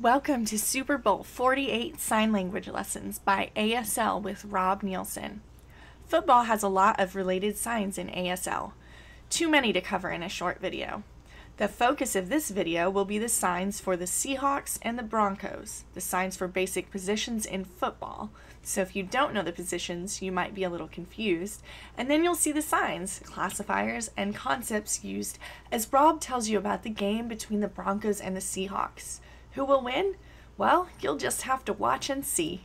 Welcome to Super Bowl 48 Sign Language Lessons by ASL with Rob Nielson. Football has a lot of related signs in ASL, too many to cover in a short video. The focus of this video will be the signs for the Seahawks and the Broncos, the signs for basic positions in football. So if you don't know the positions, you might be a little confused. And then you'll see the signs, classifiers, and concepts used as Rob tells you about the game between the Broncos and the Seahawks. Who will win? Well, you'll just have to watch and see.